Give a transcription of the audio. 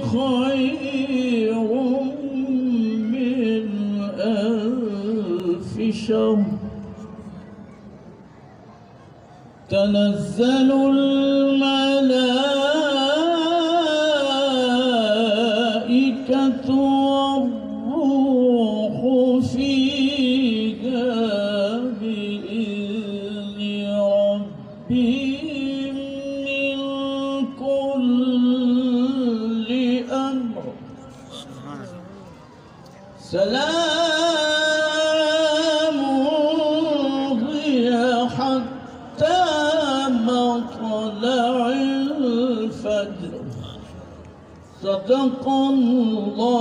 خير من ألف تنزل الملائكة والروح فيها بإذن ربهم من كل سلام هي حتى مطلع الفجر. صدق الله